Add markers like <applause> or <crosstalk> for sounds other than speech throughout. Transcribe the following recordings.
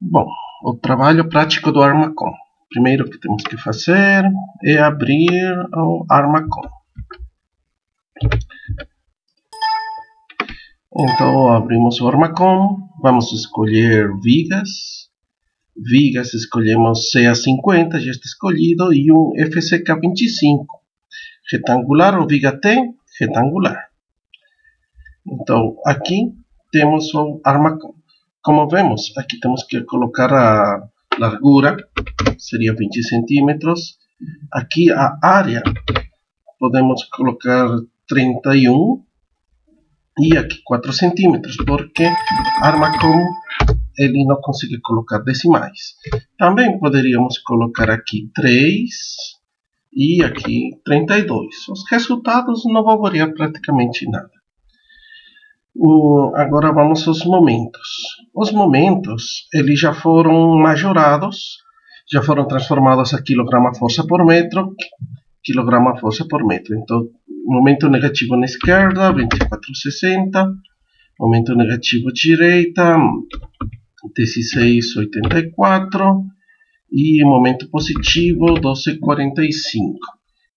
Bom, o trabalho prático do Armacom. Primeiro que temos que fazer é abrir o Armacom. Então abrimos o Armacom, vamos escolher vigas. Vigas escolhemos CA50, já está escolhido, e um FCK25. Retangular ou viga T, retangular. Então aqui temos o Armacom. Como vemos, aqui temos que colocar a largura, seria 20 centímetros. Aqui a área, podemos colocar 31 e aqui 4 centímetros, porque Armacom ele não consegue colocar decimais. Também poderíamos colocar aqui 3 e aqui 32. Os resultados não vão variar praticamente nada. Agora vamos aos momentos. Os momentos eles já foram majorados, já foram transformados a quilograma força por metro, quilograma força por metro. Então, momento negativo na esquerda, 24,60. Momento negativo direita, 16,84. E momento positivo, 12,45.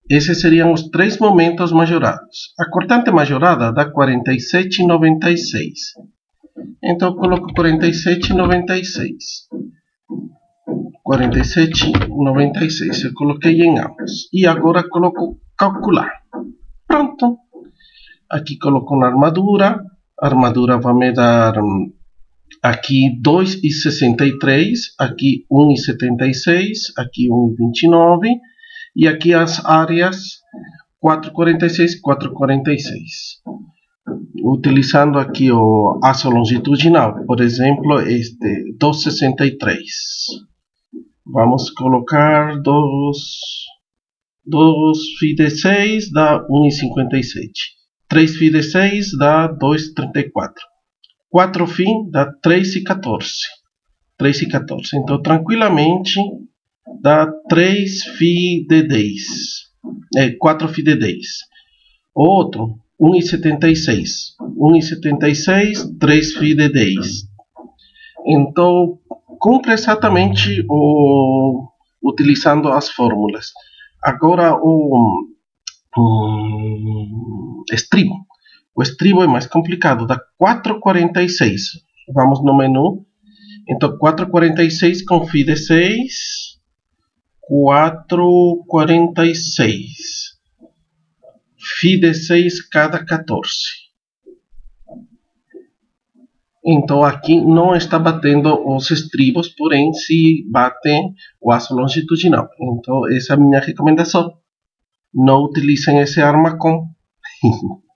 Esses seriam os três momentos majorados. A cortante majorada dá 47,96. Então, eu coloco 47,96. 47,96. Eu coloquei em ambos. E agora coloco calcular. Pronto. Aqui coloco na armadura. A armadura vai me dar hum, aqui 2,63, aqui 1,76, aqui 1,29 e aqui as áreas 446 446 utilizando aqui o aço longitudinal por exemplo este 263 vamos colocar dos dos FIDE 6 dá 1,57 3 FIDE 6 dá 2,34 4 FIM dá 3,14 3,14 então tranquilamente dá 3 φ de 10. é, 4 φ de 10. Outro, 1,76. 1,76, 3 φ de 10. Então, cumpre exatamente o, utilizando as fórmulas. Agora, o, o estribo. O estribo é mais complicado, dá 4,46. Vamos no menu. Então, 4,46 com FIDD 6 4,46. FI de 6 cada 14. Então aqui não está batendo os estribos, porém se bate o aço longitudinal. Então essa é a minha recomendação. Não utilizem esse arma com <laughs>